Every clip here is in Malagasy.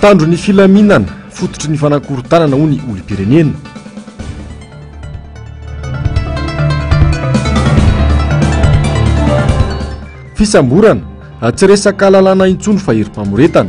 Mpitandro ny filaminana, fototry ny fanakorontanana hoy ny olom-pirenena. Fisamborana, tsy resaka lalàna intsony fa herim-pamoretana.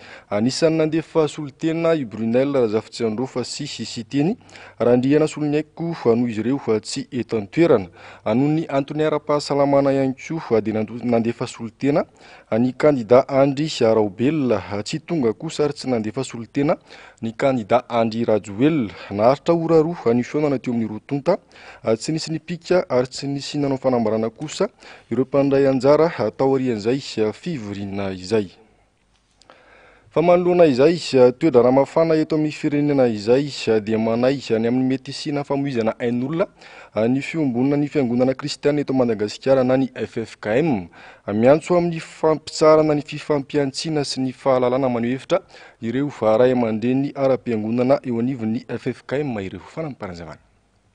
Anisan'ny nandefa solontena i Brunelle Razafitsiandraofa sy i Siteny Randriana Soloniaiko fa noho izy ireo tsy eto an-toerana. Noho ny antony ara-pahasalamana ihany koa dia nandefa solontena ny kandida Andry Raobelina. Tsy tonga kosa ary tsy nandefa solontena ny kandida Andry Rajoelina. Naharitra ora roa ny fihaonana teo amin'ny roa tonta. Tsy nisy nipika ary tsy nisy nanao fanambarana kosa ireo mpandray anjara taorian'izay fivoriana izay. Fa manoloana izay toedraharaha mafana eto amin'ny firenena izay dia manahy any amin'ny mety hisiana famoizana ain'olona ny fiombonana ny fiangonana kristiana eto Madagasikara na ny ffkm. Miantso amin'ny fampitsaharana ny fifampihantsiana sy ny fahalalana maneho hevitra ireo ray aman-dren'ny ara-piangonana eo anivon'ny ffkm ireo. Fanamparanjavana.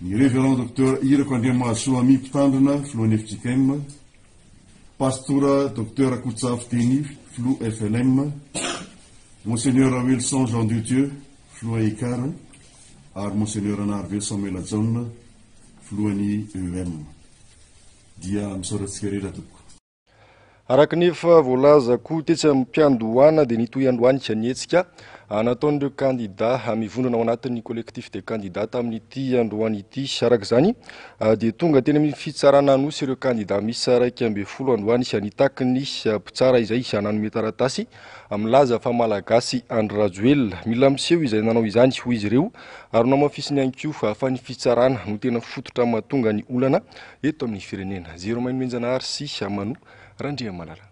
Ny Révérend Docteur Irako Andriamahasoa Ami Mpitandrina Filohan'ny fjkm, Pastora Docteur Rakototsahafo Denis Filoha FLM, Monseigneur Raoelison Jean de Dieu Filoha ECAR ary Monseigneur Anarivelo Samuel Jaona Filohan'ny EEM. Dia misaotra antsika rehetra tompoko. Araka ny efa voalaza koa tetsy am-piandohana dia nitohy androany ka ny hetsika nataon'ireo kandida mivondrona ao anatin'ny collectif des candidats tamin'ity androany ity. Araka izany dia tonga teny amin'ny fitsarana Anosy ireo kandida miisa iraika ambin'ny folo androany ka nitaky ny mpitsara izay nanome taratasy milaza fa Malagasy Andry Rajoelina. Mila miseho izay nanao izany hoy izy ireo ary nohamafisiny ihany koa fa ny fitsarana no tena fototra mahatonga ny olana eto amin'ny firenena. Zeromainomenjanahary sy Manu Randriamanana.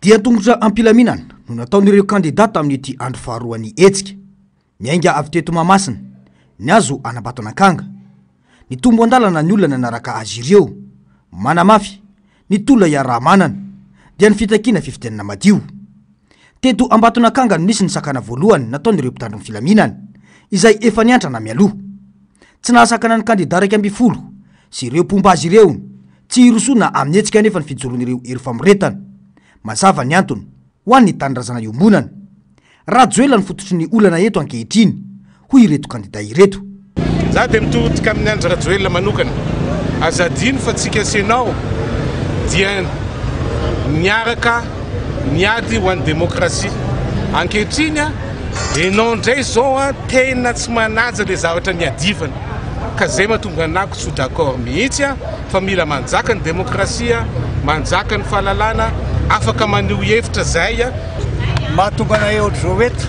Dian-tongotra am-pilaminana no nataon'ireo kandidà tamin'ity andro faharoan'ny hetsika. Niainga avy teto Mahamasina, nihazo an'Ambatondrakanga. Nitombo an-dalana ny olona nanaraka azy ireo. Manamafy, Ny tolona iaraha-manana dia ny fitakiana fifidianana madio. Teto Ambatonakanga no nisy ny sakana voalohany nataon'ireo mpitandro ny filaminana, izay efa niantrana mialoha. Tsy nahasakana ny kandida iraika ambin'ny folo sy ireo mpomba azy ireo ny tsy hirosoana amin'ny hetsika anefa ny fijoroan'ireo hery famoretana. Mazava ny antony, ho an'ny tanindrazana iombonana. Rajoelina no fototry ny olana eto ankehitriny, hoy ireto kandida ireto. Za dia mitodika amin'ny Andry Rajoelina manokana. Aza adino fa tsika sy ianao dia niaraka niady ho an'ny demokrasia. Ankehitriny an, ianao indray izao an tena tsy manaja ilay zavatra niadivana. Ka izay mahatonga anà ko tsy ho d'accord mihitsy an, fa mila manjaka ny demokrasia, manjaka ny fahalalana, afaka maneho hevitra izay an, Mahatonga anay ohatr'izao eto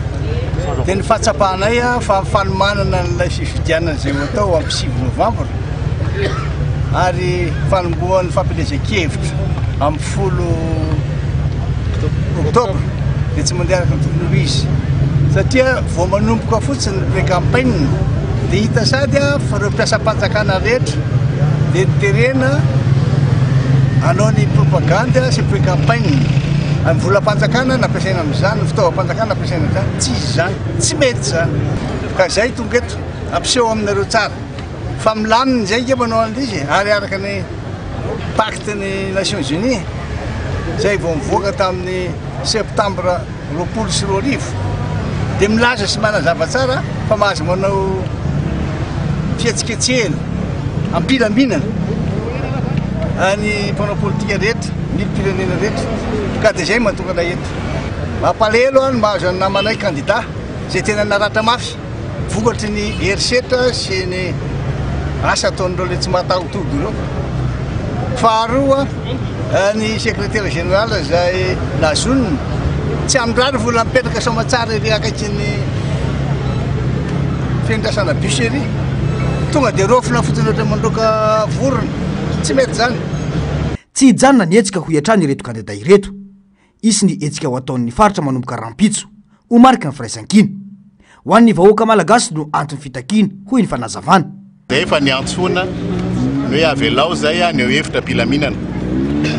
dia ny fahatsapanay fa fanomanana an'ilay fifidianana izay ho atao amin'ny sivy novambra ary fanombohan'ny fampielezan-kevitra amin'ny folo oktobra dia tsy mandeha araka ny tokony ho izy satria vao manomboka fotsiny ny pré-campagne dia hita sady fa ireo mpiasam-panjakana rehetra dia terena hanao ny propagande sy pre-campagne ny volam-panjakana nampiasaina amin'izany, ny fitaovam-panjakana nampiasaina amin'izany, tsy izy izany, tsy mety izany. Ka izay tonga eto, ampiseho aminareo tsara. Fa milamina izay nge manao an'il'izy e, ary araka ny pacte ny Nations Unies, izay vao nivoaka tamin'ny septembre roapolo sy roa arivo dia milaza sy manazava tsara fa mahazo manao fihetsiketsehina am-pilaminana any mpanao politika rehetra ny firenena rehetra ka dia izay matokana eto mampalahelo any mahazo ny namanay kandida izay tena naratra mafy Vokatry ny herisetra sy ny asa ataon'ireo ilay tsy mataho-dobo ireo. Faharoa, eh, ny sekretera general izay nazonina, tsy amindrary vola mipetraka soamantsara ery akaikin'ny fiandrasana bus ery. Tonga dia rofina fotsiny ohatra mandroaka vorona. Tsy mety izany. Tsy hijanona ny hetsika hoy hatrany ireto kandida ireto. hisy ny hetsika ho ataon'ny faritra manomboka rahampitso, ho mariky ny firaisankina. Ho an'ny vahoaka malagasy no anton'ny fitakiana, hoy ny fanazavana. Izay efa niantsoana ny hoe avelao izay ny eo efitra am-pilaminana.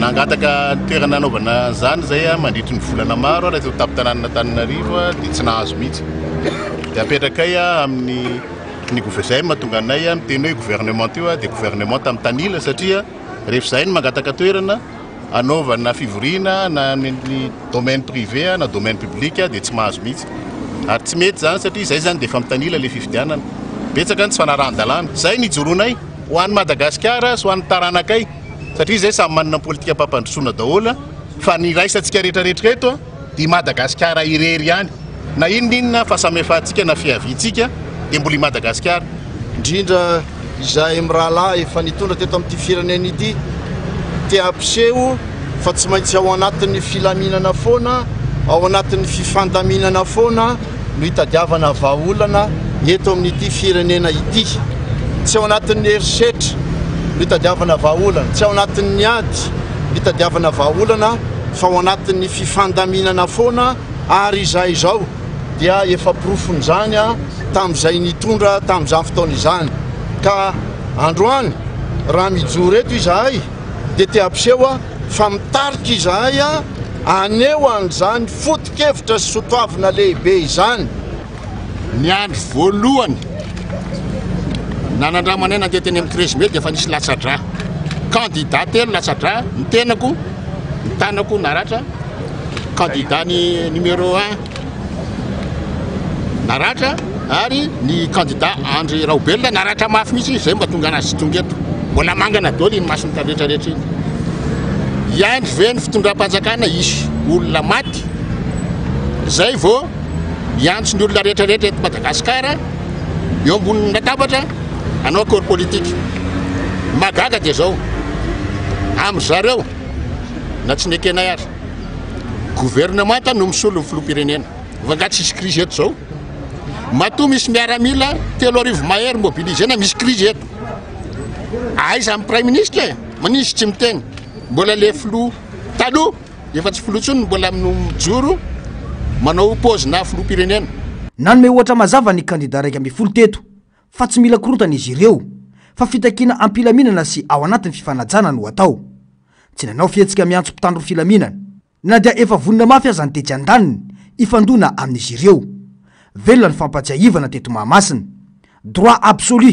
Nangataka ny toerana hanaovana an'izany izay mandritry ny volana maro ary eto an-tampon-tanànan'Antananarivo dia tsy nahazo mihitsy. Dia apetrakay amin'ny ny govzm mahatonga anay miteny hoe gouvernement io dia gouvernement tamin'ny tanila satria rehefa izahay no mangataka toerana, hanaovany na fivoriana na ny domaine privé na domaine public dia tsy mahazo mihitsy ary tsy mety izany satria izay izany dia efa mitanila ilay fifidianana betsaka ny tsy fanarahan-dalàna izay ny ijoroanay ho an'i Madagasikara sy ho an'ny taranakay satria izay samy manana ny politikam-pampandrosoana daholo fa ny iraisantsika rehetra rehetra eto I Madagasikara irery ihany na inona inona fahasamefahantsika na fiaviantsika dia mbola i Madagasikara. Indrindra izahay mirahalahy efa nitondra teto amin'ity firenena ity. Te hampiseho fa tsy maintsy ao anatin'ny filaminana foana, ao anatin'ny fifandaminana foana no hitadiavana vahaolana eto amin'ity firenena ity. Tsy ao anatin'ny herisetra no hitadiavana vahaolana, tsy ao anatin'ny ady no hitadiavana vahaolana. fa ao anatin'ny fifandaminana foana ary izay izao dia efa porofon'izany tamin'izay nitondra tamin'izany fotoana izany ka androany raha mijoro eto izahay dia te hampiseho fa mitarika izahay aneo an'izany foto-kevitra sy sotoavina lehibe izany. Ny andro voalohany nanandramanay nandeha teny amin'ny treize mai dia efa nisy latsa-drà. Kandidà telo latsa-drà, ny tenako, ny tanako naratra, kandidà ny numéro un naratra ary ny kandidà Andry Raobelina naratra mafy mihitsy izy izay mba tonga anazy sy tonga eto. Mbola mangana daholo iny mason'ny tarehetra rehetra iny. Hiandry ve ny fitondram-panjakana hisy olona maty? Izay vao hiantso ny olona rehetra rehetra eto Madagasikara eo ambonin'ny latabatra hanao accord politique. Magaga dia izao, amin'ny zareo na tsy nekenay ary, gouvernemanta no misolo ny filoham-pirenena. Vanga tsisy crise eto izao. Matoa misy miaramila telo arivo mahery mobilisé na misy crise eto. Aiza amin'ny prime ministre? Manisy tsy miteny. Mbola le filoha taloha Efa tsy filoha intsony no mbola mijoro manao paozina filoham-pirenena. Nanome ohatra mazava ny kandida iraika ambin'ny folo teto fa tsy mila korontana izy ireo fa fitakiana am-pilaminana sy ao anatin'ny fifanajana no atao. Tsy nanao fihetsika miantso mpitandro filaminana na dia efa vonona mafy aza ny tetsy andaniny hifandona amin'izy ireo. Velona ny fampahatsiahivana teto Mahamasina. Droit absolu!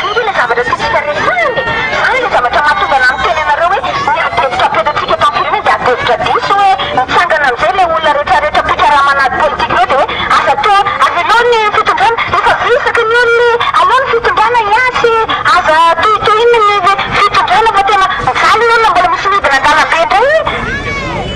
Zany ve ilay zavatra tiantsika resahina e! Zany ilay zavatra mahatonga anah miteny anareo hoe ny adihevitra apetratsika eto amin'ny firenena dia adihevitra diso hoe mitsangana amin'izay ilay olona retraretra mpikarama an'ady politika ireo dia hoe aza atao hoe avelao ny fitondrana efa vesaky ny olona e! Alao ny fitondrana hiasa e! Aza tohitohina ny fitondrana fa tena mijaly ny olona mbola misy midina an-dalambe indray e!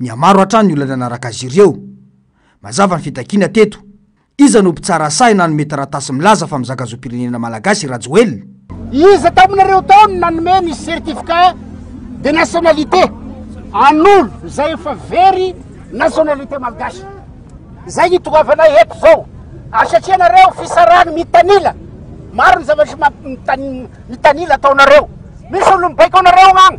Mihamaro hatrany ny olona nanaraka azy ireo. Mazava ny fitakiana teto. Iza no mpitsara sahy nanome taratasy milaza fa mizaka zom-pirenena malagasy i Rajoelina? Iza taminareo tao no nanome ny certificat de nationalité an'olo izay efa very nationalité malgache? Izay ny itongavanay eto izao. Ary satria ianareo fisarahana mitanila, maro ny zavatra mitanila ataonareo. Misy olona mibaiko anareo agny.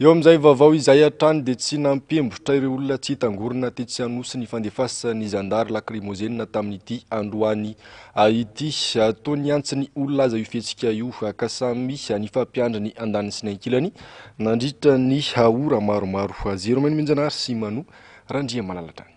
Eo amin'izay vaovao izay hatrany dia tsy nampihembotra ireo olona tsy hitangorona tetsy Anosy ny fandefasan'ny zandary lakrimozena tamin'ity androany ity. Toa nihantsy ny olona aza io fihetsika io ka samy nifampiandry ny andaniny sy ny ankilany nandritra ny ora maromaro. Zero Meno Minjanary sy Manu Randriamalala hatrany.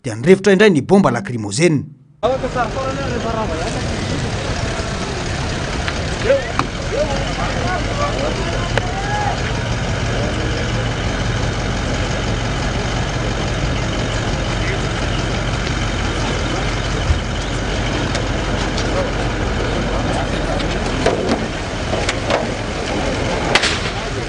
dia nirefotra indray ny bomba lakrimozena.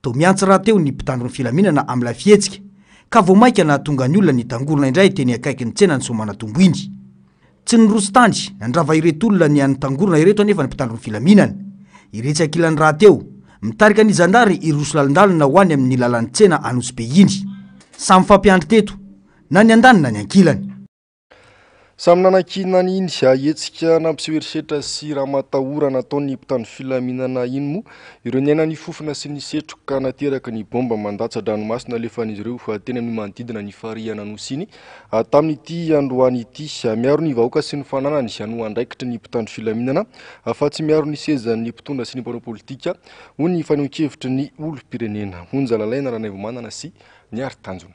Toa mihantsy rahateo ny mpitandro ny filaminana amin'ilay fihetsika, ka vao mainka nahatonga ny olona nitangorona indray teny akaikin'ny tsenan'i Soamanatombo iny. Tsy niroso tany nandrava ireto olona niha-nitangorona ireto anefa ny mpitandro ny filaminana. Iretsy ankilany rahateo, mitarika ny zandary hiroso lalindalina ho any amin'ny lalan'ny tsena Anosibe iny. Samy fampiandry teto, na ny andaniny na ny ankilany. Samy nanakiana ny iny hetsika nampiseho herisetra sy ramatahora nataon'ny mpitandro filaminana iny moa ireo niaina ny fofona sy ny setroka nateraky ny bomba mandatsa-dranomasina alefan'izy ireo teny amin'ny manodidina ny farihin'Anosy iny tamin'ity androany ity. Miaro ny vahoaka sy ny fananany no andraikitry ny mpitandro filaminana fa tsy miaro ny sezan'ny mpitondra sy ny mpanao politika, hoy ny fanehoan-kevitry ny olom-pirenena. Onja Lalaina, Ranaivomanana sy Ny Haritanjona.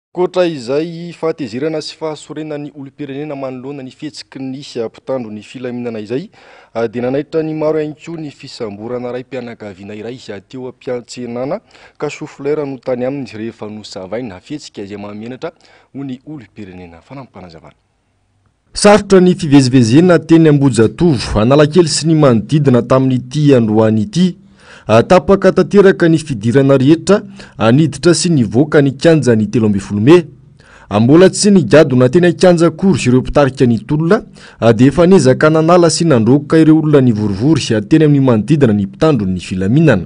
Ankoatra izay, fahatezerana sy fahasorena ny olom-pirenena manoloana ny fihetsiky ny mpitandro ny filaminana izay dia nanaitra ny maro ihany koa ny fisamborana raim-pianakaviana iray teo am-piantsenana ka choux-fleur no tany aminy rehefa nosavaina. Fihetsika izay mahamenatra hoy ny olom-pirenena. Fanampim-panazavana. Sarotra ny fivezivezena teny Ambohijatovo, Analakely sy ny manodidina tamin'ity androany ity. Tapaka tanteraka ny fidirana rehetra niditra sy nivoaka ny kianja ny telo ambin'ny folo mey. Mbola tsy nigadona teny an-kianja akory ireo mpitarika ny tolona dia efa niezaka nanala sy nandroaka ireo olona nivorivory teny amin'ny manodidina ny mpitandro ny filaminana.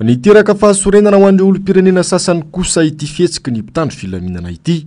Niteraka fahasorenana ho an'ireo olom-pirenena sasany kosa ity fihetsiky ny mpitandro filaminana ity.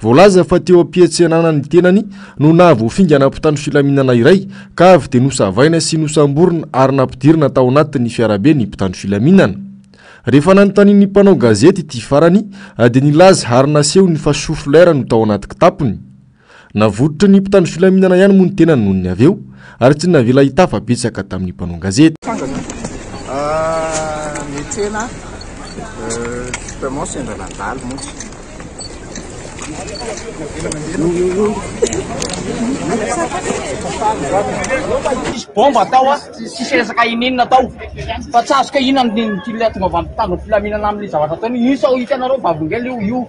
Voalaza fa teo am-piantsenana ny tenany no nahavoafingana mpitandro filaminana iray ka avy dia nosavaina sy nosamborina ary nampidirina tao anatin'ny fiarabe ny mpitandro filaminana. Rehefa nanontanian'ny mpanao gazety ity farany dia nilaza ary nasehony fa choux-fleur no tao anaty kitapony. Navototry ny mpitandro filaminana ihany moa ny tenany nony avy eo. Ary tsy navela hitafa betsaka tamin'ny mpanao gazety. Ny tsena justement sendra nandalo montsy. Tsisy bomba tao, tsisy resaka ininona tao fa tsy azoko hoe inona no tokony hataon'ny mpitandro filaminana amin'ilay zavatra ataony. Io sao hitanareo vavolombelona io? Io.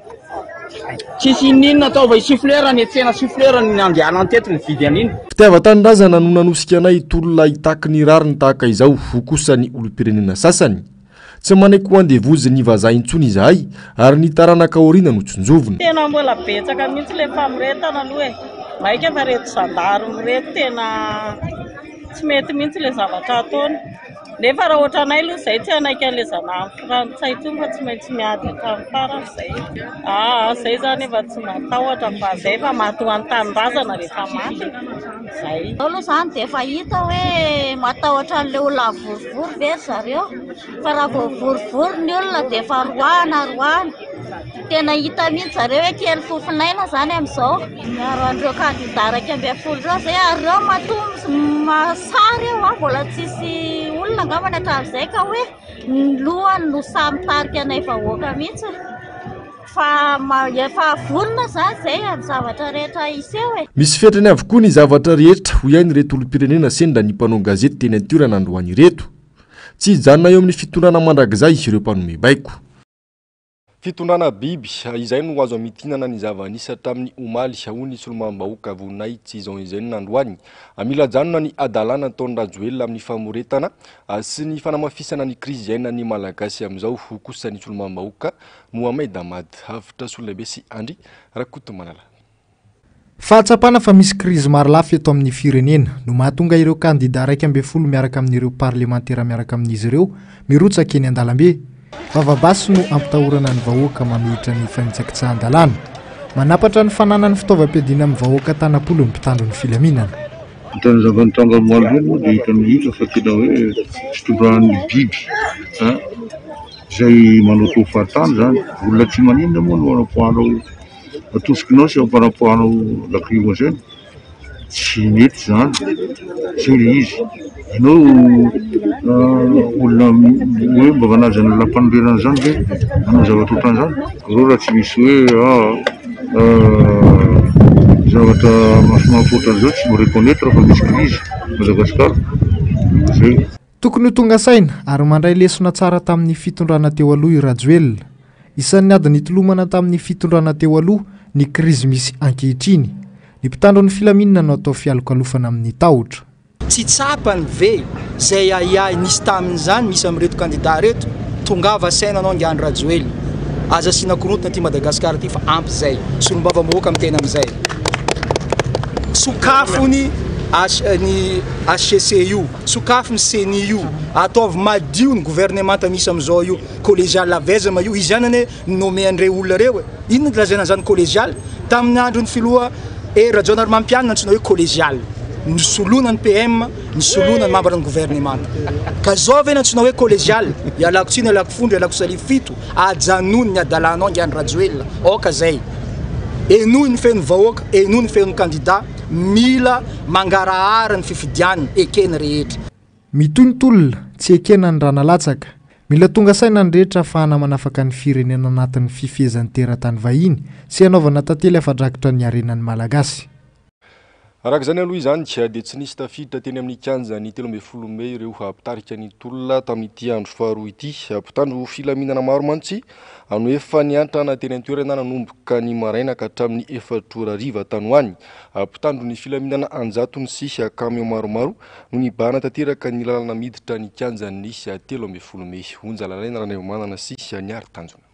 Tsisy inon'inona ataova i Souffleur any an-tsena Souffleur no nandehanany teto nividy an'iny. Fitiavan-tanindrazana no nanosika anay hitolona hitaky ny rariny tahaka izao hoy kosa ny olom-pirenena sasany. Tsy manaiky ho andevozin'ny vazaha intsony izahay ary ny taranaka aoriana no tsinjovina. Tena mbola betsaka mihitsy ilay famoretana aloha e! Maika fa ireto zandary ireto tena tsy mety mihitsy ilay zavatra ataony. Nefa raha ohatranay aloha izay tsy hanaiky an'ilay zanahan'ny frantsay intsony fa tsy maintsy miady hatramin'ny farany izay. Aa izay izany efa tsy matahotra fa izay efa maty ho an'ny tanindrazana rehefa maty e. Izay. Ianao aloha izany dia efa hita hoe matahotra an'ilay olona mivorivory ve ry zareo fa raha vao mivorivory ny olona dia efa roahina roahina. Tena hita mihitsy zareo hoe kely fofon'aina izany amin'izao. Miaro an'ireo kandidà iraika ambin'ny folo ireo izay ary ireo matoa sary eo ah, mbola tsisy olona angambany hatramin'izay ka hoe ny lohany no samy tarika anay vahoaka mihitsy fa efa vonona izany izay amin'ny zavatra rehetra hiseho e. Misy fetrany avokoa ny zavatra rehetra, hoy ihany ireto olom-pirenena sendra ny mpanao gazety teny an-toerana androany ireto. Tsy hijanona eo amin'ny fitondrana mandrakizay ireo mpanome baiko. Fitondrana biby, izay no azo hamitinana ny zava-nisy hatramin'ny omaly, hoy ny solombavambahoaka Voninahitsy Jean Eugène androany. Amilajanona ny hadalana nataon'i Rajoelina amin'ny famoretana sy ny fanamafisana ny krizy iainan'ny Malagasy amin'izao, hoy kosa ny solombavambahoaka Mohamed Ahmad. Hafitra solon'aibe sy Andry Rakotomalala. Fahatsapana fa misy krizy marolafy eto amin'ny firenena no mahatonga ireo kandida iraika ambin'ny folo miaraka amin'ireo parlemantera miaraka amin'izy ireo mirotsaka eny an-dalambe. Vava-basy no ampitahorana ny vahoaka mamihitra ny fanitsakitsahan-dalàna. Manampatra ny fananany fitaovam-piadiana amin'ny vahoaka tanam-polo ny mpitandro ny filaminana. Hita ny zava-nitranga omaly ireny moa dia hita mihitsy fa tena hoe fitondrahan'ny biby izay manao taom-fahatany izany. Olona tsy maninona moa no hanao. Atosikinao zay par rapport anao lacrimo zay tsy mety zany zay le izy enao olona oe mba manaja ny lapanirerana zany ve manao zavatra otranzany reo ra tsy misy oe zavatra mahafinaritra otranzao tsy mi reconnaitre fa misy crise Madagascar zay. Tokony ho tonga saina ary mandray lesona tsara tamin'ny fitondrana teo aloha i Rajoelina. Isan'ny ady nitolomana tamin'ny fitondrana teo aloha ny krizy misy ankehitriny. Ny mpitandro ny filaminana no atao fialokalofana amin'ny tahotra. Tsy tsapany ve izay ahiahy nisy tamin'izany misy amin'ireto kandida ireto? Tongava saina anao angaha Andry Rajoelina. Aza asiana korontana ity Madagasikara ity fa ampy izay. Solombava mohoka amin'ny tena amin'izay. Sokafo ny HCC io. Sokafy ny ceni io, ataovy madio ny gouvernemanta misy amizao io, collegial avezma io, izy ihany anie ni-nommer an'ireo olona ireo e! inona no lazaina an'izany collegial? tamin'ny andron'ny filoha Hery Rajaonarimampianina antsoina hoe collegial, nisoloana ny PM, nisoloana ny mambran'ny gouvernemanta, ka zao ve no antsoina hoe collegial? ialako tsiny, ialako fondro, ialako salivo fito, ajanony ny adalanao ange Andry Rajoelina, aoka zay, henoy ny feon'ny vahoaka, henoy ny feon'ny kandida. mila mangarahara ny fifidianana, ekeny rehetra. Mitohy ny tolona, tsy ekena ny ra nalatsaka. Mila tonga saina ny rehetra afahana manafaka ny firenena anatin'ny fifehezan'ny teratany vahiny sy hanaovana tantely afa-drakitra ny harenan'ny Malagasy. Araka izany aloha izany dia tsy nisy tafiditra teny amin'ny kianja ny telo ambin'ny folo mey ireo mpitarika ny tolona tamin'ity andro faharoa ity. Mpitandro filaminana maro mantsy Anohefa niantrana teny an-toerana nanomboka ny maraina ka hatramin'ny efatra ora hariva tany ho any. Mpitandro ny filaminana an-jatony sy kamiao maromaro no nibahana tanteraka ny lalana miditra ny kianja ny telo ambin'ny folo mey. Onja lalaina Ranaivomanana sy Niary Tanjona.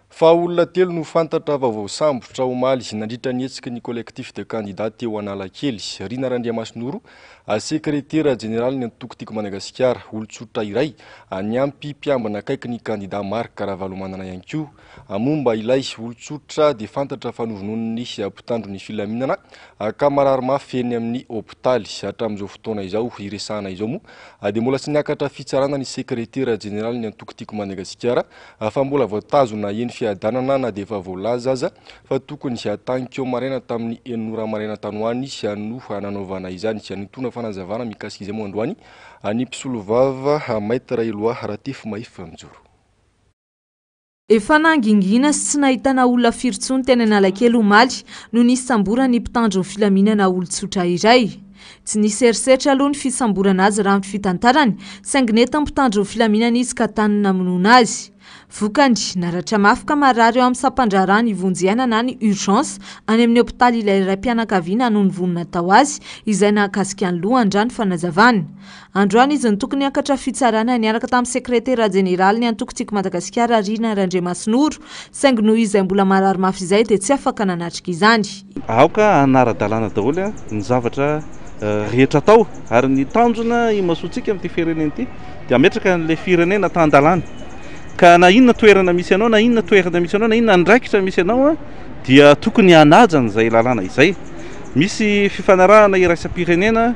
Fa olona telo no fantatra fa voasambotra omaly nandritra ny hetsiky ny Collectif des candidats teo Analakely. Rina Randriamasinoro, sekretera jeneralin'ny antoko Tiako Madagasikara, olon-tsotra iray, niampy mpiambina akaiky ny kandida Marc Ravalomanana ihany koa. Momba ilay olon-tsotra dia fantatra fa novonoin'ny mpitandro ny filaminana ka marary mafy eny amin'ny hopitaly. Hatramin'izao fotoana izao hiresahana izao moa dia mbola tsy niakatra fitsarana ny sekretera jeneralin'ny antoko Tiako Madagasikara, fa mbola voatazona eny Fiadanana na dia efa voalaza aza fa tokony hiatankeo maraina tamin'ny enina ora maraina tany ho any sy any no nanaovana izany sy anintona fanazavana mikasika izay moa androany ny mpisolovava Maître Eloi Ratifimahify mijoro. Efa nangingina sy tsy nahitana olona firy intsony teny Analakely omaly no nisamborany mpitandro ny filaminana olon-tsotra iray. Tsy nisy erisetra aloha ny fisamborana azy raha ny fitantarany, saingy nentin'ny mpitandro ny filaminana izy ka tany namonoana azy. Vokany, naratra mafy ka marary ao amin'ny sampan-draharaha ny vonjiaina na ny urgence any amin'ny hopitaly ilay raim-pianakaviana noho ny vono natao azy, izay nahakasika ny lohany, raha ny fanazavana. Androany izy no tokony hiakatra fitsarana niaraka tamin'ny sekretera jeneralin'ny antoko Tiako Madagasikara, Rina Randriamasinoro, saingy noho izay mbola marary mafy izay dia tsy afaka nanatrika izany. Aoka hanara-dalàna daholo ny zavatra rehetra atao ary ny tanjona imasoantsika amin'ity firenena ity dia hametraka an'ilay firenena tan-dalàna. Ka na inona toerana misy anao, na inona toerana misy anao, na inona andraikitra misy anao dia tokony hanaja an'izay lalàna izay. Misy fifanarahana iraisam-pirenena.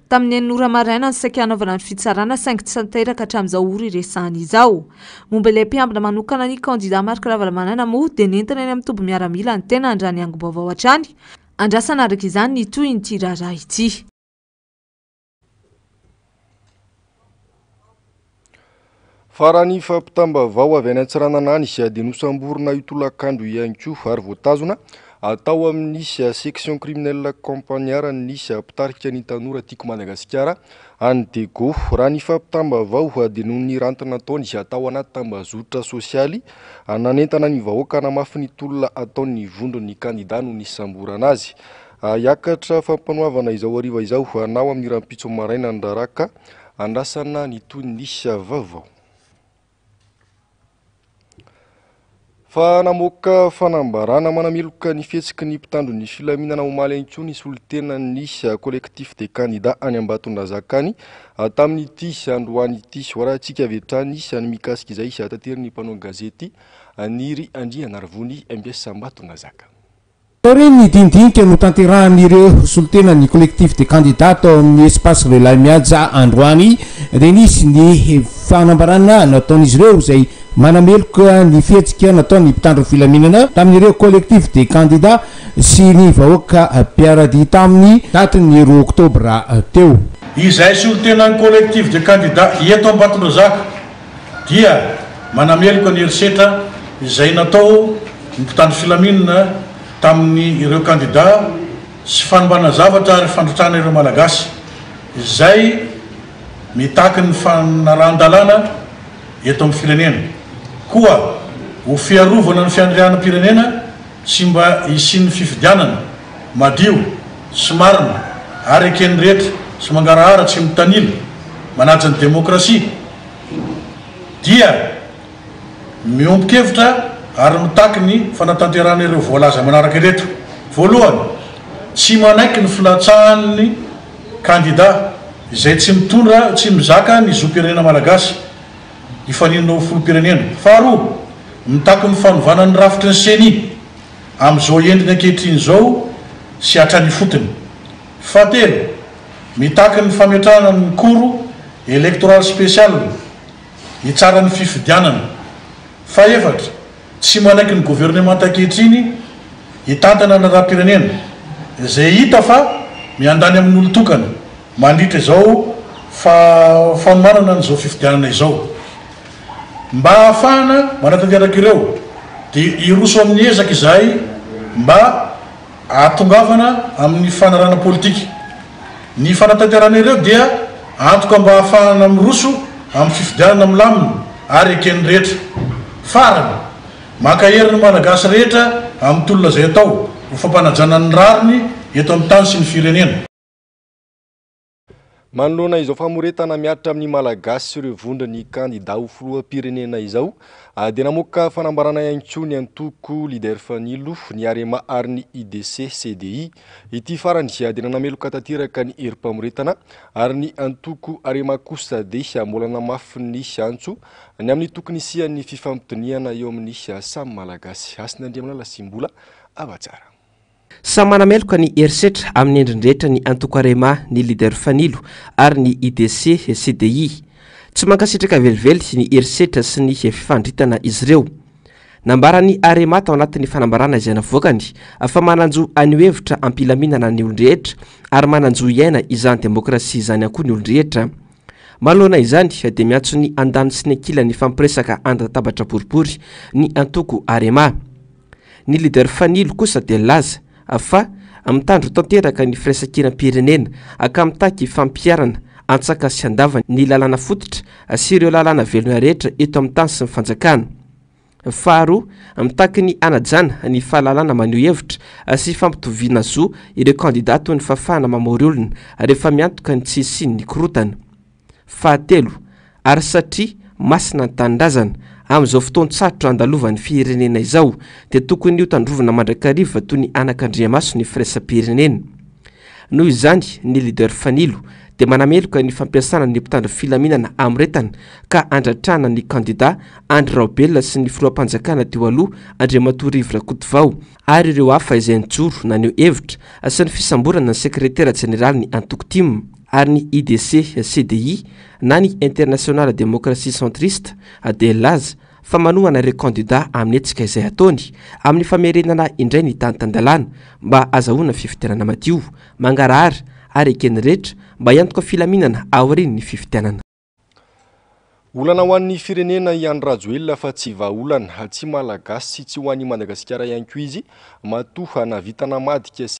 Tamin'ny enina ora maraina no saika hanaovana ny fitsarana saingy tsy tanteraka hatramin'izao ora iresahana izao. Momba ilay mpiambina manokana ny kandidà Marc Ravalomanana moa dia nentina eny amin'ny toby miaramila ny tenany raha ny angom-baovao hatrany. Andrasana araka izany ny tohin'ity raharaha ity. Fa raha ny fampitam-baovao avy any Antsiranana any dia nosamborina io tolakandro ihany koa ary voatazona tao amin'ny section criminelle Campagnard ny mpitarika ny tanora Tiako Madagasikara any Dego. Raha ny fampitam-baovao dia noho ny ranty nataony tao anaty tambazotra sosialy nanentana ny vahoaka hanamafy ny tolona ataon'ny vondron'ny kandida no nisamborana azy. Hiakatra fampanoavana izao hariva izao na ho amin'ny rahampitso maraina ny raharaha ka andrasana ny toy ny vaovao. Fa namoaka fanambarana manamiloka ny fihetsiky ny mpitandro ny filaminana omaly hainkoa ny solontenan'ny Collectif des candidats any Ambatondrazaka any tamin'ity androany ity. Hoarahintsika avy hatrany ny mikasika izay tateriny mpanao gazety Niry Andrianarivony MBS Ambatondrazaka. Taorian'ny dinindinika notanterahan'ireo solontenan'ny Collectif des candidats tao amin'ny Espace Relais Mihaja androany dia nisy ny fanambarana nataon'izy ireo izay manameloka ny fihetsika nataon'ny mpitandro filaminana tamin'ireo Collectif des candidats sy ny vahoaka mpiara-dia tamin'ny datin'ny roa oktobra teo. Izahay solontenan'ny Collectif des candidats eto Ambatondrazaka dia manameloka ny herisetra izay natao ny mpitandro filaminana tamin'ny ireo kandida sy fanimbana zavatra ary fandrotrana ireo Malagasy izay mitaky ny fanarahan-dalàna eto amin'ny firenena koa ho fiarovana ny fiandrianam-pirenena Tsy mba hisian'ny fifidianana madio sy marina ary eken'ny rehetra sy mangarahara tsy mitanila, manaja ny demokrasia, dia miombon-kevitra ary mitaky ny fanatanterahana ireo voalaza manaraka ireto. Voalohany, tsy manaiky ny filatsahan'ny kandida izay tsy mitondra tsy mizaka ny zom-pirenena malagasy. hifanina ho filoham-pirenena. Faharoa, mitaky ny fanovana ny rafitry ny Ceni amin'izao endriny ankehitriny izao sy hatrany ifotony. Fahatelo, mitaky ny fametrahana ny Cour électorale spéciale hitsara ny fifidianana. Fahefatra, Tsy manaiky ny governemanta ankehitriny hitantana ny raharaham-pirenena, izay hita fa miandany amin'ny olon-tokana, mandritra izao fanomanana an'izao fifidianana izao. Mba hahafahana manatanteraka ireo, dia hiroso amin'ny ezaka izahay mba. Ahatongavana amin'ny fanarahana politika. Ny fanatanterahana ireo dia antoka mba hahafahana miroso amin'ny fifidianana milamina ary eken'ny rehetra. Farany, mankahery ny Malagasy rehetra amin'ny tolona izay atao ho fampanajana ny rariny eto amin'ny tany sy ny firenena. Manoloana izao famoretana miaritra amin'ny Malagasy sy ireo vondron'ny kandida ho filoham-pirenena izao dia namoaka fanambarana ihany koa ny antoko Leader Fanilo, ny Arema ary ny IDC, CDI. Ity farany dia nanameloka tanteraka ny herim-pamoretana ary ny antoko Arema kosa dia mbola namafy ny antso ny amin'ny tokony hisian'ny fifampidinihana eo amin'ny samy Malagasy. Hasina Andriamanala sy Mbola hava tsara. Samy manameloka ny herisetra amin'ny endriny rehetra ny antoko Arema, ny leader Fanilo ary ny IDC, CDI. Tsy mankasitraka velively ny herisetra sy ny fifandritana izy ireo. Nambaran'ny Arema tao anatin'ny fanambarana izay navoakany fa manan-jo haneho hevitra am-pilaminana ny olon-drehetra ary manan-jo hiaina izany demokrasia izany ihany koa ny olon-drehetra. Manoloana izany dia miantso ny andaniny sy ny ankilany hifampiresaka an-databatra boribory ny antoko Arema. Ny leader Fanilo kosa dia nilaza fa mitandro tanteraka ny firaisankinam-pirenena ka mitaky fampiharana antsaka sy andavany ny lalàna fototra sy ireo lalàna velona rehetra eto amin'ny tany sy ny fanjakana. Faharoa, mitaky ny hanajana ny fahalalana maneho hevitra sy fampitoviana zo ireo kandida toy ny fafana mamory olona rehefa miantoka ny tsy hisian'ny korontana. Fahatelo, ary satria masina ny tanindrazana, amin'izao fotoan-tsarotra andalovan'ny firenena izao, dia tokony ho tandrovina mandrakariva toy ny anakandriamaso ny firaisam-pirenena. Noho izany, ny leader Fanilo dia manameloka ny fampiasana ny mpitandro filaminana amoretana ka handratrana ny kandida Andry Raobelina sy ny filoham-panjakana teo aloha Andriamatoa Rivo Rakotovao ary ireo hafa izay nijoro naneho hevitra sy ny fisamborana ny sekretera jeneralin'ny antoko tim. ary ny IDC, CDI, na ny International Democracy Centriste, ADLaz, fa manohana ireo kandida amin'ny hetsika izay ataony amin'ny famerenana indray ny tany tan-dalàna mba azahoana fifidianana madio, mangarahara ary eken'ny rehetra mba hiantoka filaminana aorian'ny fifidianana. Olana ho an'ny firenena i Andry Rajoelina fa tsy vahaolana, tsy Malagasy sy tsy ho an'i Madagasikara ihany koa izy, matoa nahavita namadika sy.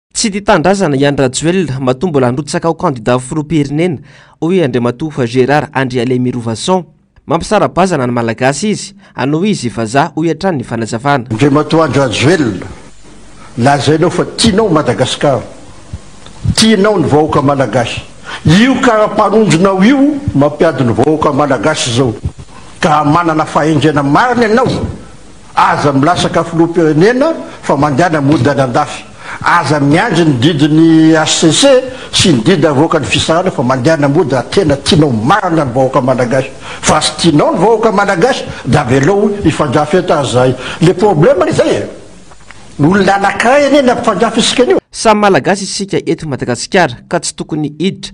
Tsy tia tanindrazana i Andry Rajoelina, matoa mbola handrotsaka ho kandida ho filoham-pirenena, hoy Andriamatoa Gérard Andrialemirovason. Mampisara-bazana ny Malagasy izy, hanao izy vazaha, hoy hatrany ny fanazavana. Andriamatoa Andry Rajoelina, lazainao fa tianao Madagasikara, tianao ny vahoaka Malagasy. Io kara-panondronao io mampiady ny vahoaka Malagasy izao, ka manana fahendrena marina ianao. Aza milasaka filoham-pirenena fa mangana mody any andafy. Aza miandry ny didin'ny HCC sy ny didy avoakan'ny fisarana fa mangana mody raha tena tianao marina ny vahoaka malagasy. Fa tsy tianao ny vahoaka malagasy dia avelao hifandrafeta azy zahay. Le problème izay e! Olona anakiray anie nampifandrafy isika anio. Samy malagasy isika eto Madagasikara ka tsy tokony hiditra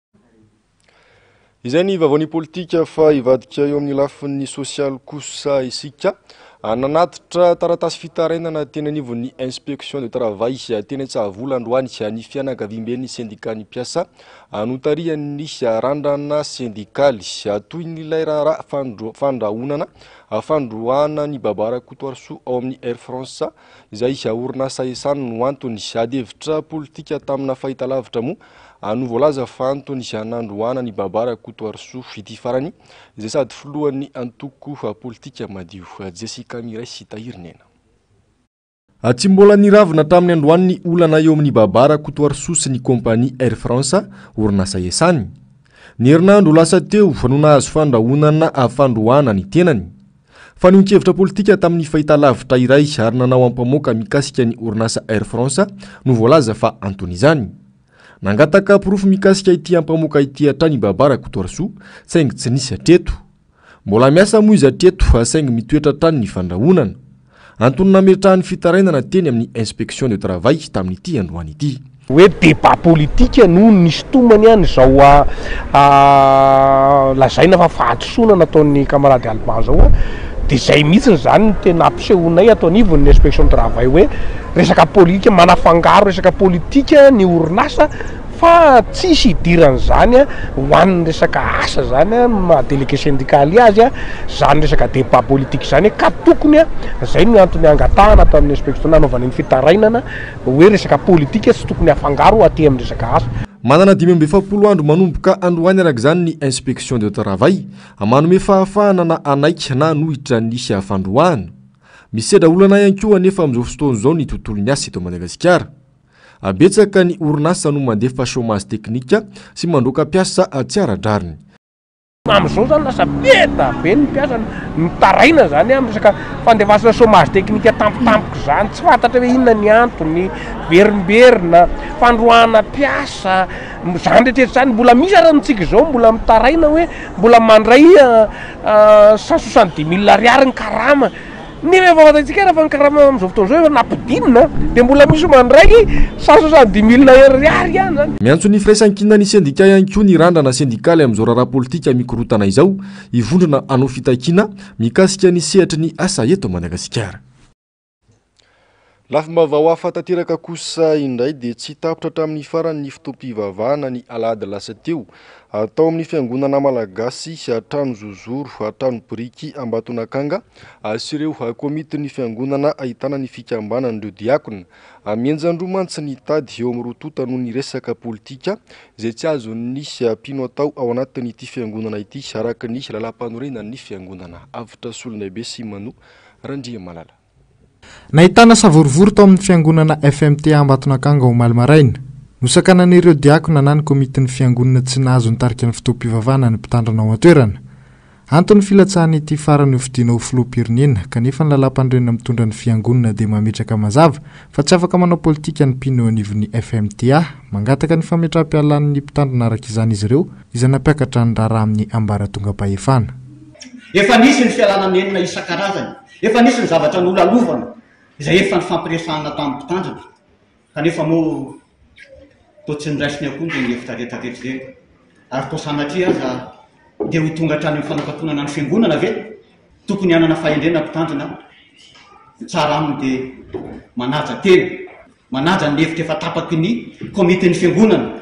Izay ny vaovaon'ny politika fa hivadika eo amin'ny lafin'ny sosialy kosa isika. Nanatitra taratasy fitarainana teny anivon'ny inspection de travail teny Antsahavola androany ny fianakaviamben'ny sendikan'ny mpiasa notarihan'ny randrana sendikaly. Toy ny ilay raharaha fandrahonana fandroahana ny babara Kotoarisoa ao amin'ny Air France Izay orinasa isany no antony. Ady hevitra politika tamina fahitalavitra moa no voalaza fa antony hanandroana an'i Baba Rakotoarisoa ity farany, izay sady filohan'ny antoko politika Madio. Jessica Miray sy Tahiry Nena. Tsy mbola niravona hatramin'ny androany ny olana eo amin'i Baba Rakotoarisoa sy ny kaompania Air France, orinasa isany. Ny herinandro lasa teo no nahazo fandrahonana fandroana ny tenany. Fanehoan-kevitra politika tamin'ny fahitalavitra iray ary nanao ampamoaka mikasika ny orinasa Air France no voalaza fa anton'izany. Nangataka porofo mikasika ity ampamoaka ity hatrany i Baba Rakotoarisoa saingy tsy nisy hatreto. Mbola miasa moa izy hatreto saingy mitoetra hatrany ny fandrahonana. Antony nametrahany fitarainana teny amin'ny Inspection de travail tamin'ity androany ity. Hoe débat politique no nisintomany an izao lazaina fa fahadisoana nataon'ny camarade Alban zao an, de zay mihitsiny izany no tena ampisehonay ato anivon'ny Inspection de travail hoe resaka politique manafangaro resaka politique ny orinasa Fa tsisy hidirany zany ho an'ny resaka asa zany ny maha délégué syndical azy zany resaka débat politique zany ka tokony zay no antony hangatahana ato amin'ny inspectiona hanaovana iny fitarainana hoe resaka politique tsy tokony hafangaro aty amin'ny resaka asa. Manana dimy amby efapolo andro manomboka androany araka izany ny inspection de travail manome fahafahana na hanaiky na hanohitra ny fandroahana. Misedra olana ihany koa anefa amin'izao fotoana izao ny tontolon'ny asa eto Madagasikara. Betsaka ny orinasa no mandefa chômage teknika sy mandroaka mpiasa tsy ara-drariny. Amin'izao izany lasa be dia be ny mpiasa no mitaraina izany amin'ny resaka fandefasana chômage teknika tampotampoka izany. Tsy fantatra hoe inona ny antony, miverimberina, fandroahana mpiasa, izany rehetra izany. Mbola misy ary amintsika izao mbola mitaraina hoe mbola mandray cent soixante dix mille ariary ny karama. Ny rehefa fantatsika rehefa ny karama amin'izao fotoana izao efa nampidinina dia mbola misy mandray sasasany dimy milina ariary ihany izany. Miantso ny firaisankinan'ny sendika ihany koa ny randrana sendikaly amin'izao raharaha politika mikorontana izao hivondrona hanao fitakiana mikasika ny sehatry ny asa eto Madagasikara. Lafim-baovao hafa tanteraka kosa indray dia tsy tapitra hatramin'ny farany ny fotoam-pivavahana ny alahady lasa teo tao amin'ny fiangonana malagasy trano zozoro trano biriky Ambatonakanga sy ireo komitin'ny fiangonana ahitana ny fikambanan'ireo diakona. Mihenjan-droa mantsy ny tady eo amin'ny roa tonta noho ny resaka politika izay tsy azon'ny mpino atao ao anatin'ity fiangonana ity araka ny lalàmpanorenan'ny fiangonana. Avotra Solonaibe sy Manu Randriamalala. Nahitana savorovoro tao amin'ny Fiangonana FMTA Ambatonakanga omaly maraina. Nosakanan'ireo diakona na ny komitin'ny Fiangonana tsy nahazo ny tarikan'ny fotoam-pivavahana ny mpitandrina ao an-toerana. Anton'ny filatsahany ity farany hofidiana ho filoham-pirenena kanefa ny lalam-panorenana mitondra ny Fiangonana dia mametraka mazava fa tsy afaka manao politika ny mpino eo anivon'ny FMTA. Mangataka ny fametraham-pialan'ny mpitandrina araka izany izy ireo izay nampiakatra ny raharaha amin'ny ambaratongam-pahefana. Efa nisy ny fialana nenina isan-karazany Efa nisy ny zavatra nolalovana izay efa nifampiresahana tamin'ny mpitandrina, kanefa moa toa tsy noraisiny akory ireny hevitra rehetra rehetra ireny, ary toa sanatria aza dia ho tonga hatrany amin'ny fanakatonana ny fiangonana ve? Tokony hanana fahendrena ny mpitandrina, ny tsara aminy dia manaja tena, manaja ny hevitra efa tapaky ny komitin'ny fiangonana.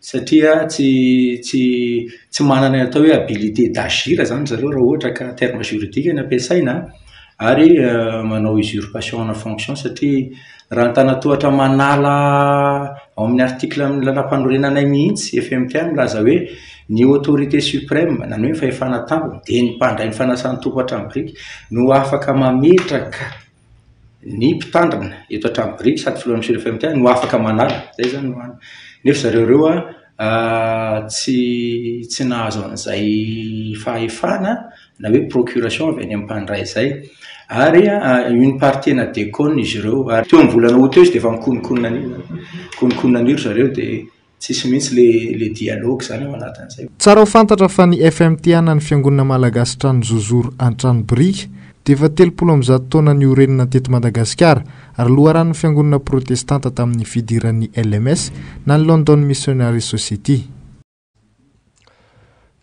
satria tsy tsy tsy manana ny atao hoe habilité d'agir izany ry zareo raha ohatra ka terme juridique no ampiasaina an, ary manao usurpation ana fonction satria raha ny tana tohatra manala ao amin'ny article amin'ny lalàmpanorenanay mihitsy FMK milaza hoe ny autorité supreme na ny hoe fahefana tampoka dia ny mpandray ny fanasan-tompo hatramin'ny biriky no afaka mametraka ny mpitandrina eto an-trano biriky sady filohan'ny CUFMT no afaka manala, izay izany no hany. Nefa ry zareo ireo tsy tsy nahazo an'izay fahefana na hoe procuration avy any amin'ny mpandray izay. Ary une part tena déconne izy ireo. Ary teo amin'ny volana août teo izy dia efa mikonokonona an'io izany. Mikonokonona an'io ry zareo dia Tsisy mihitsy le le dialogue zany ao anatin'izay. Tsara ho fantatra fa ny FMT ana ny Fiangonana Malagasy Trano Zozoro any Tranobiriky dia efa telopolo amby zato taona niorenana teto Madagasikara ary loharanon' ny Fiangonana Protestanta tamin' ny fidiran' ny LMS na ny London Missionary Society.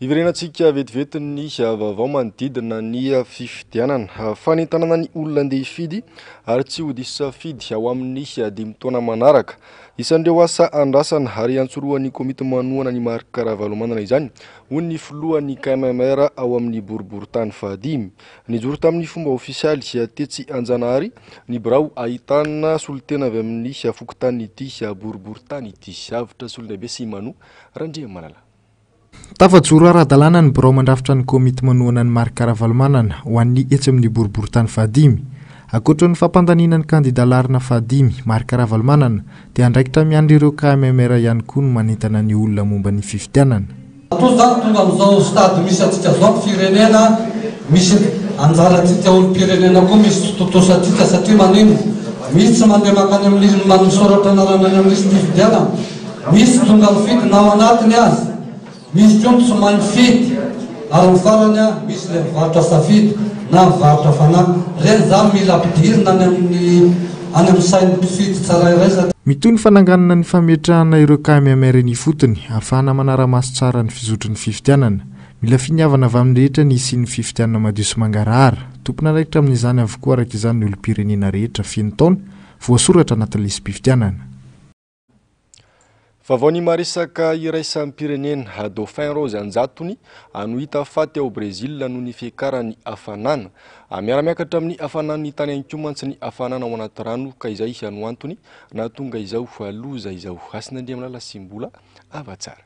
Hiverenantsika vetivety ny vaovao manodidina ny fifidianana. Fanentanana ny olona handeha hifidy ary tsy ho diso safidy ao amin'ny dimy taona manaraka. Isan'ireo asa andrasana ary antsorohan'ny komity manohana ny marika Ravalomanana izany, hoy ny filohan'ny KMMR ao amin'ny boriborintany fahadimy. Nijoro tamin'ny fomba ofisialy tetsy Anjanahary ny birao ahitana solontena avy amin'ny fokontany ity boriborintany ity. Avotra solondraibe sy manoa. Randriamanana. Tafajoro ara-dalàna ny birao mandrafitra ny komity manohana an'i Marc Ravalomanana ho an'ny etsy amin'ny boriborintany fahadimy. Ankoatra ny fampandaniana ny kandida laharana fahadimy, Marc Ravalomanana, dia andraikitra mian'ireo KMMR ihany koa ny manentana ny olona momba ny fifidianana. Toy izany, tonga amin'izao stade misy antsika izao ny firenena, misy anjarantsika olom-pirenena koa misy tsy tontosantsika satria maninona? Misy tsy mandeha mankany amin'ny manorsoratra anarana any amin'ny liste hifidianana. Misy tonga mifidy na ao anatiny aza, misy koa ny tsy mahay mifidy, ary ny farany an, misy ilay mivarotra safidy na mivarotra fanahy. Ireny izany mila ampidirina any amin'ny any amin'ny sain'ny mpifidy tsarairay satria. Mitohy ny fananganana ny fametrahana ireo KMMRN ifotony, ahafahana manara-maso tsara ny fizotry ny fifidianana. Mila finiavana avy amin'ny rehetra ny hisian'ny fifidianana madio sy mangarahara. Tompon'andraikitra amin'izany avokoa araka izany ny olom-pirenena rehetra feno taona, voasoratra anaty lisi-pifidianana. Vaovao ny maresaka iraisam-pirenena, Dauphin Rose an-jatony no hita faty ao Brezila noho ny fiakaran'ny hafanana. Miara-miakatra amin'ny hafanan'ny tany ihany koa mantsy ny hafanana ao anaty rano ka izay no antony nahatonga izao loza izao. Hasin'Andriamanala Simbola, hava tsara.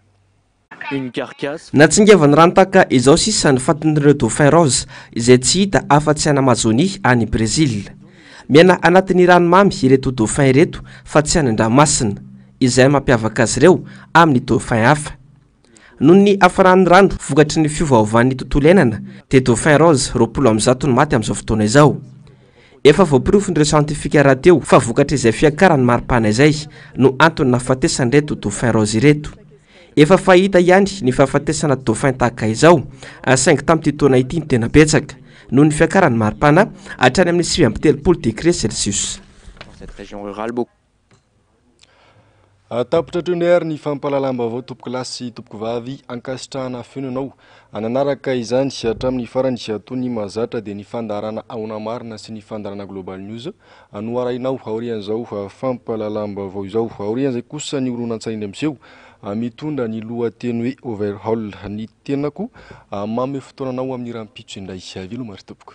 une carcasse. Natsingavan'ny rano tahaka izao sisa ny fatin'ireo dauphins roses izay tsy hita afa-tsy any Amazonia any Brezila. Miaina anatin'ny rano mamy ireto dauphins ireto fa tsy any an-dranomasina, izay mampiavaka azy ireo amin'ny dauphins hafa. Noho ny hafaran'ny rano vokatry ny fiovaovan'ny tontolo iainana dia dauphins roses roapolo amby zato no maty amin'izao fotoana izao. Efa voaporofon'ireo siantifika rahateo fa vokatr'izay fiakaran'ny maripana izay no antony nahafatesan'ireto dauphins roses ireto. Efa fahita ihany ny fahafatesana dauphin tahaka izao, saingy tamin'ity taona ity no tena betsaka, noho ny fiakaran'ny maripana hatrany amin'ny sivy amby telopolo degré celsius. Tapitra hatreo indray ary ny fampahalalam-baovao tompokolahy sy tompokovavy ankasitrahana feno ianao hananaraka izany hatramin'ny farany toy ny mahazatra dia ny fandaharana Ahoana Marina sy ny fandaharana Global News anoharainao aorian'izao fampahalalam-baovao izao. Aorian'izay kosa ny horonantsain'ny miseho mitondra ny lohateny hoe Overhaul ny tenako. Manome fotoana anao amin'ny rahampitso indray. Veloma ry tompoko.